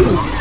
Ooh.